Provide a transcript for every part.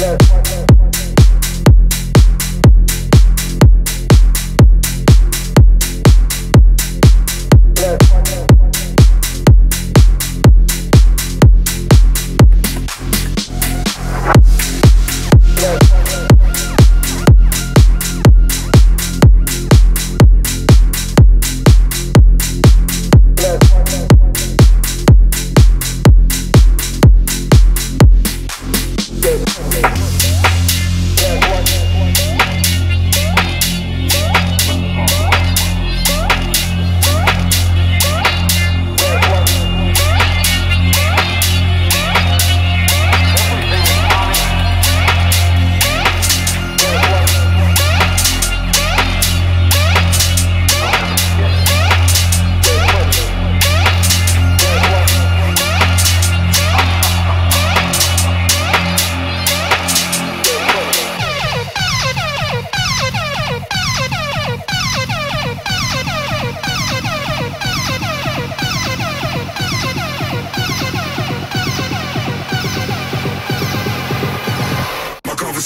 blood.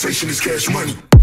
Conversation is cash money.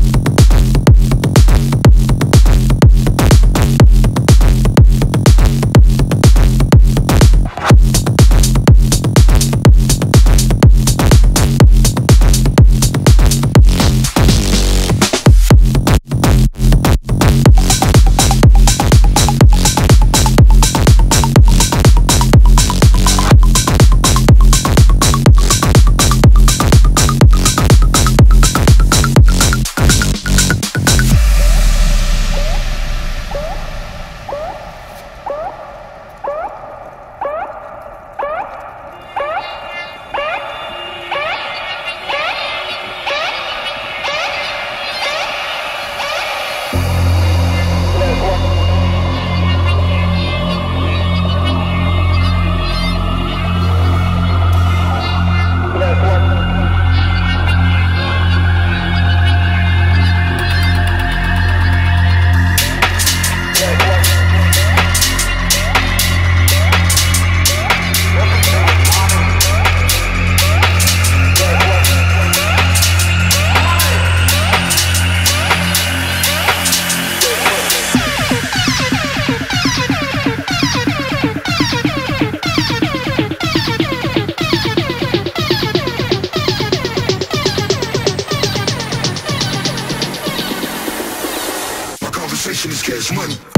cash money.